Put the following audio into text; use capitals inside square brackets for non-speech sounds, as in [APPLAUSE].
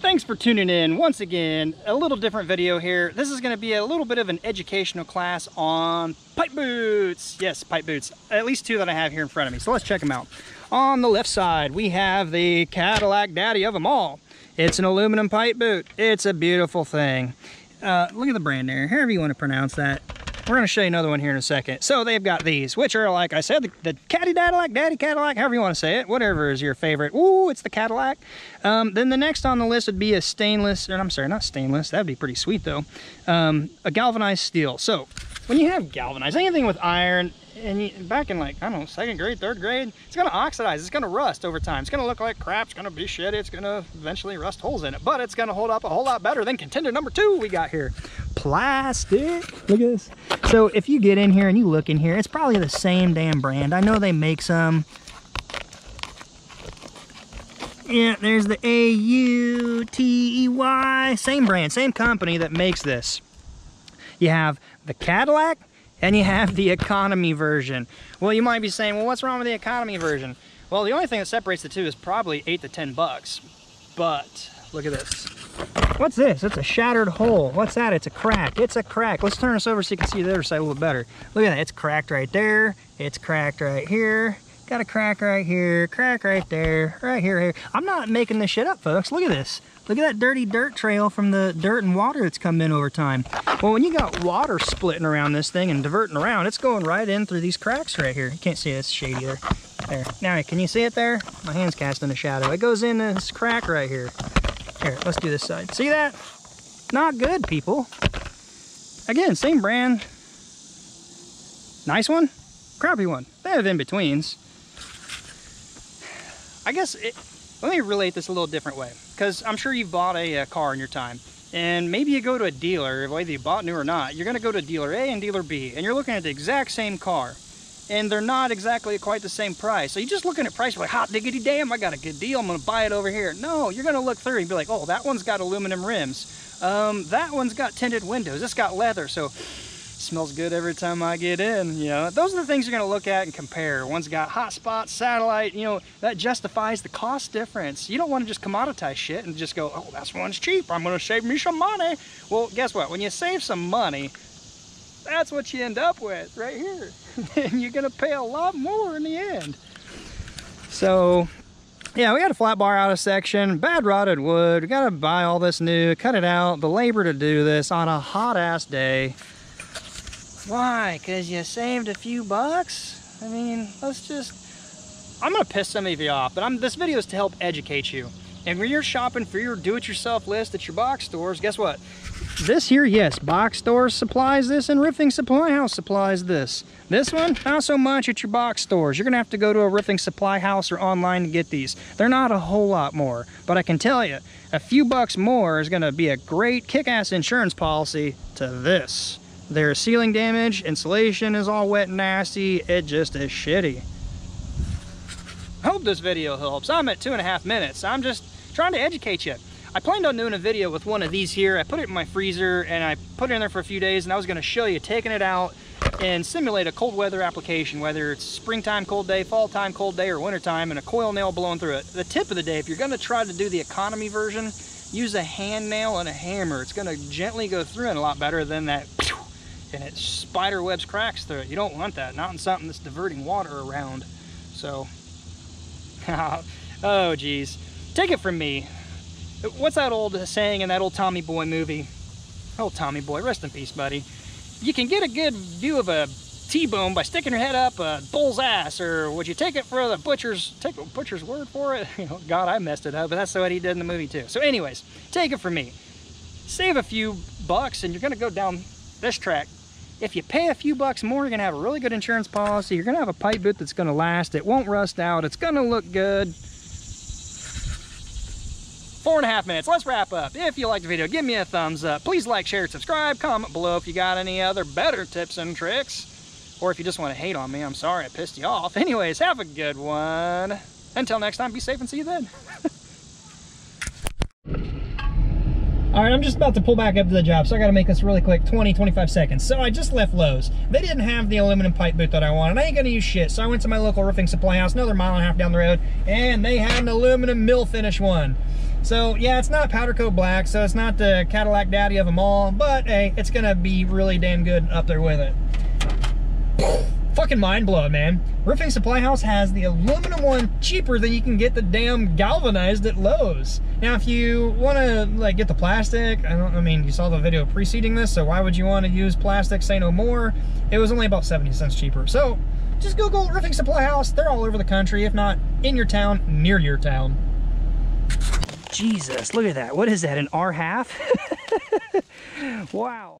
thanks for tuning in once again. A little different video here. This is going to be a little bit of an educational class on pipe boots. Yes pipe boots. At least two that i have here in front of me so let's check them out. On the left side we have the cadillac daddy of them all. It's an aluminum pipe boot. It's a beautiful thing. Uh, look at the brand there however you want to pronounce that we're going to show you another one here in a second. So they've got these, which are, like I said, the, the Caddy Cadillac, Daddy Cadillac, however you want to say it, whatever is your favorite. Ooh, it's the Cadillac. Um, then the next on the list would be a stainless, or I'm sorry, not stainless. That'd be pretty sweet though. Um, a galvanized steel. So when you have galvanized, anything with iron, and you, back in like, I don't know, second grade, third grade, it's gonna oxidize, it's gonna rust over time. It's gonna look like crap, it's gonna be shitty, it's gonna eventually rust holes in it, but it's gonna hold up a whole lot better than contender number two we got here. Plastic, look at this. So if you get in here and you look in here, it's probably the same damn brand. I know they make some. Yeah, there's the A-U-T-E-Y, same brand, same company that makes this. You have the Cadillac, and you have the economy version. Well, you might be saying, well, what's wrong with the economy version? Well, the only thing that separates the two is probably eight to 10 bucks. But look at this. What's this? It's a shattered hole. What's that? It's a crack. It's a crack. Let's turn this over so you can see the other side a little better. Look at that. It's cracked right there. It's cracked right here. Got a crack right here. Crack right there. Right here. here. I'm not making this shit up, folks. Look at this. Look at that dirty dirt trail from the dirt and water that's come in over time. Well, when you got water splitting around this thing and diverting around, it's going right in through these cracks right here. You can't see it, it's shady there. There. Now, can you see it there? My hand's casting a shadow. It goes in this crack right here. Here, let's do this side. See that? Not good, people. Again, same brand. Nice one, crappy one. They have in-betweens. I guess it, let me relate this a little different way, because I'm sure you've bought a, a, car in your time, and maybe you go to a dealer, whether you bought new or not, you're going to go to dealer A and dealer B, and you're looking at the exact same car, and they're not exactly quite the same price. So you're just looking at price, like, hot diggity damn, I got a good deal, I'm going to buy it over here. No, you're going to look through and be like, oh, that one's got aluminum rims. Um, that one's got tinted windows. It's got leather, so smells good every time I get in. You know, those are the things you're going to look at and compare. One's got hot spots, satellite, you know, that justifies the cost difference. You don't want to just commoditize shit and just go, oh, that's one's cheap. I'm going to save me some money. Well, guess what? When you save some money, that's what you end up with right here. [LAUGHS] and you're to pay a lot more in the end. So, yeah, we got a flat bar out of section, bad rotted wood. We got to buy all this new, cut it out, the labor to do this on a hot ass day. Why? Because you saved a few bucks? I mean, let's just... I'm to piss some of you off, but I'm, this video is to help educate you. And when you're shopping for your do-it-yourself list at your box stores, guess what? This here, yes, box stores supplies this and Roofing Supply House supplies this. This one, not so much at your box stores. You're to have to go to a Roofing Supply House or online to get these. They're not a whole lot more, but I can tell you, a few bucks more is to be a great kick-ass insurance policy to this. There's ceiling damage, insulation is all wet and nasty, it just is shitty. I hope this video helps. I'm at two and a half minutes. I'm just trying to educate you. I planned on doing a video with one of these here. I put it in my freezer and I put it in there for a few days and I was gonna show you taking it out and simulate a cold weather application, whether it's springtime cold day, fall time cold day, or wintertime, and a coil nail blowing through it. The tip of the day, if you're gonna try to do the economy version, use a hand nail and a hammer. It's gonna gently go through it a lot better than that and it spider webs cracks through it. You don't want that, not in something that's diverting water around. So, [LAUGHS] oh geez. Take it from me. What's that old saying in that old Tommy Boy movie? Old Tommy Boy, rest in peace, buddy. You can get a good view of a T-bone by sticking your head up a bull's ass, or would you take it for the butcher's, take a butcher's word for it? [LAUGHS] God, I messed it up, but that's what he did in the movie too. So anyways, take it from me. Save a few bucks and you're gonna go down this track if you pay a few bucks more, you're gonna have a really good insurance policy. You're gonna have a pipe boot that's gonna last. It won't rust out. It's gonna look good. Four and a half minutes. Let's wrap up. If you liked the video, give me a thumbs up. Please like, share, subscribe. Comment below if you got any other better tips and tricks. Or if you just want to hate on me, I'm sorry I pissed you off. [LAUGHS] Anyways, have a good one. Until next time, be safe and see you then. [LAUGHS] All right, I'm just about to pull back up to the job, so I gotta make this really quick, 20, 25 seconds. So I just left Lowe's. They didn't have the aluminum pipe boot that I wanted. I ain't gonna use shit, so I went to my local roofing supply house, another mile and a half down the road, and they had an aluminum mill finish one. So yeah, it's not powder coat black, so it's not the Cadillac daddy of them all, but hey, it's gonna be really damn good up there with it. Fucking mind blowing, man. Roofing Supply House has the aluminum one cheaper than you can get the damn galvanized at Lowe's. Now, if you want to like get the plastic, I don't. I mean, you saw the video preceding this, so why would you want to use plastic? Say no more. It was only about 70 cents cheaper. So just Google Roofing Supply House. They're all over the country, if not in your town, near your town. Jesus, look at that. What is that, an R half? [LAUGHS] wow.